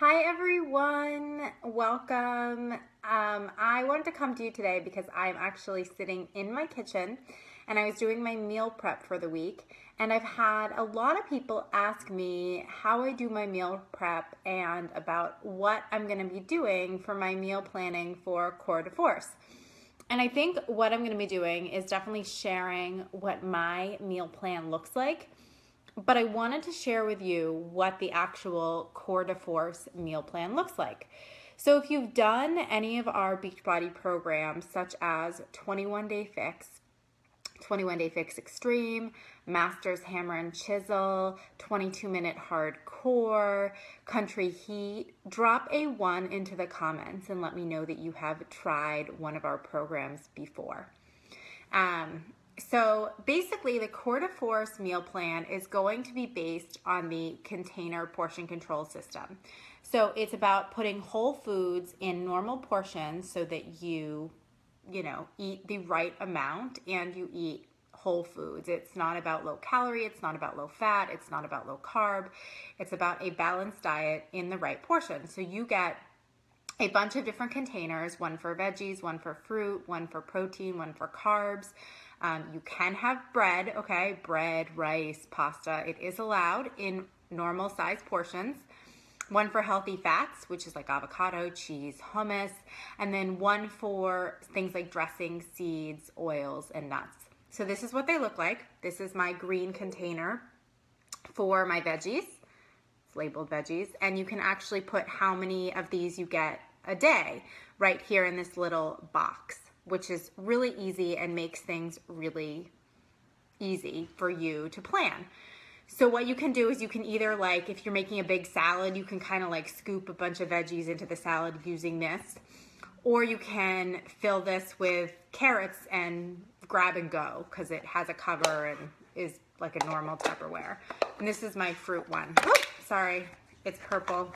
Hi everyone, welcome. Um, I wanted to come to you today because I'm actually sitting in my kitchen and I was doing my meal prep for the week. And I've had a lot of people ask me how I do my meal prep and about what I'm going to be doing for my meal planning for Core de Force. And I think what I'm going to be doing is definitely sharing what my meal plan looks like but I wanted to share with you what the actual Core de Force meal plan looks like. So if you've done any of our Beachbody programs, such as 21 Day Fix, 21 Day Fix Extreme, Masters Hammer and Chisel, 22 Minute Hardcore, Country Heat, drop a one into the comments and let me know that you have tried one of our programs before. Um, so basically, the Core de Force meal plan is going to be based on the container portion control system. So it's about putting whole foods in normal portions so that you, you know, eat the right amount and you eat whole foods. It's not about low calorie, it's not about low fat, it's not about low carb. It's about a balanced diet in the right portion. So you get a bunch of different containers, one for veggies, one for fruit, one for protein, one for carbs. Um, you can have bread, okay? Bread, rice, pasta. It is allowed in normal size portions. One for healthy fats, which is like avocado, cheese, hummus, and then one for things like dressing, seeds, oils, and nuts. So this is what they look like. This is my green container for my veggies. It's labeled veggies. And you can actually put how many of these you get a day right here in this little box which is really easy and makes things really easy for you to plan. So what you can do is you can either like if you're making a big salad, you can kind of like scoop a bunch of veggies into the salad using this. Or you can fill this with carrots and grab and go because it has a cover and is like a normal Tupperware. And this is my fruit one. sorry, it's purple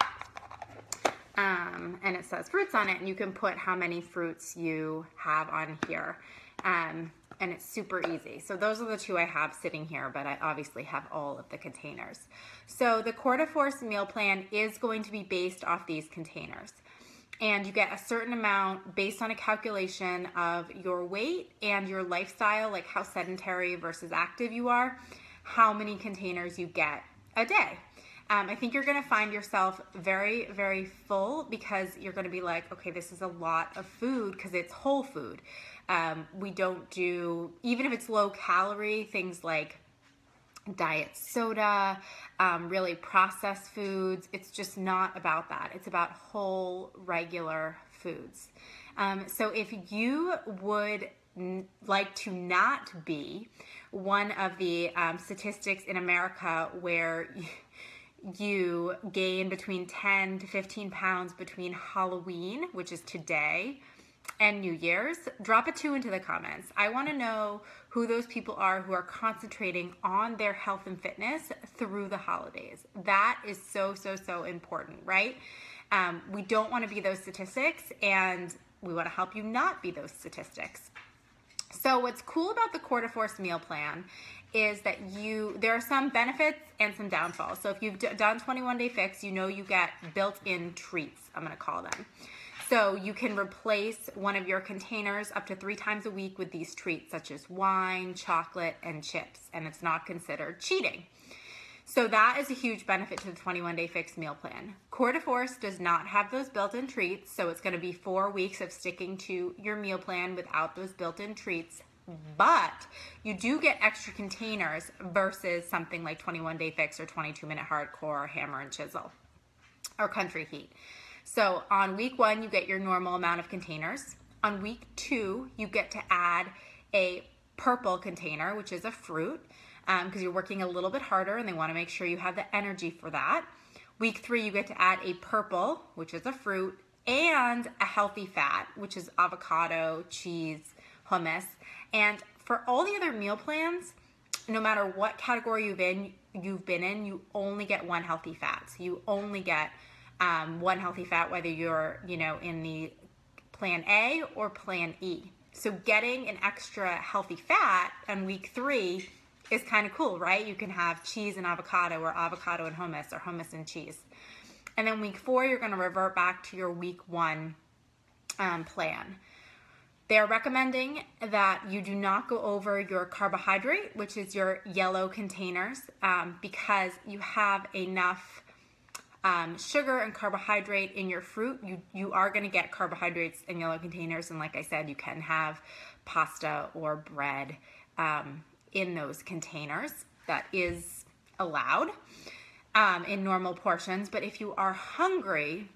um, and it says fruits on it and you can put how many fruits you have on here. Um, and it's super easy. So those are the two I have sitting here but I obviously have all of the containers. So the Core de Force meal plan is going to be based off these containers. And you get a certain amount based on a calculation of your weight and your lifestyle like how sedentary versus active you are how many containers you get a day um, I think you're going to find yourself very, very full because you're going to be like, okay, this is a lot of food because it's whole food. Um, we don't do, even if it's low calorie, things like diet soda, um, really processed foods. It's just not about that. It's about whole, regular foods. Um, so if you would like to not be one of the um, statistics in America where you gain between 10 to 15 pounds between Halloween, which is today, and New Year's, drop a two into the comments. I want to know who those people are who are concentrating on their health and fitness through the holidays. That is so, so, so important, right? Um, we don't want to be those statistics, and we want to help you not be those statistics. So, what's cool about the de Force meal plan is that you there are some benefits and some downfalls. So if you've done 21 day fix, you know you get built-in treats, I'm going to call them. So you can replace one of your containers up to 3 times a week with these treats such as wine, chocolate, and chips, and it's not considered cheating. So that is a huge benefit to the 21 day fix meal plan. Core de Force does not have those built-in treats, so it's going to be 4 weeks of sticking to your meal plan without those built-in treats but you do get extra containers versus something like 21 Day Fix or 22 Minute Hardcore or Hammer and Chisel or Country Heat. So on week one, you get your normal amount of containers. On week two, you get to add a purple container, which is a fruit, because um, you're working a little bit harder and they want to make sure you have the energy for that. Week three, you get to add a purple, which is a fruit, and a healthy fat, which is avocado, cheese, hummus. And for all the other meal plans, no matter what category you've in, you've been in, you only get one healthy fat. So you only get um, one healthy fat, whether you're, you know, in the plan A or plan E. So getting an extra healthy fat on week three is kind of cool, right? You can have cheese and avocado or avocado and hummus or hummus and cheese. And then week four, you're going to revert back to your week one um, plan. They're recommending that you do not go over your carbohydrate, which is your yellow containers, um, because you have enough um, sugar and carbohydrate in your fruit. You you are going to get carbohydrates in yellow containers, and like I said, you can have pasta or bread um, in those containers. That is allowed um, in normal portions. But if you are hungry,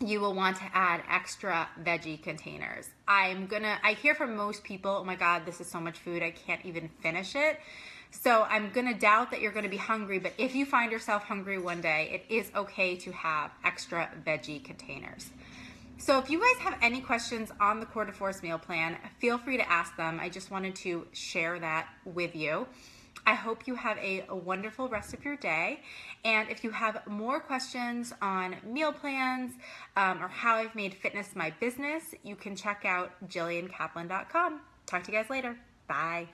you will want to add extra veggie containers. I'm gonna, I hear from most people, oh my God, this is so much food, I can't even finish it. So I'm gonna doubt that you're gonna be hungry, but if you find yourself hungry one day, it is okay to have extra veggie containers. So if you guys have any questions on the Core de Force meal plan, feel free to ask them. I just wanted to share that with you. I hope you have a, a, wonderful rest of your day. And if you have more questions on meal plans um, or how I've made fitness my business, you can check out jilliankaplan.com. Talk to you guys later. Bye.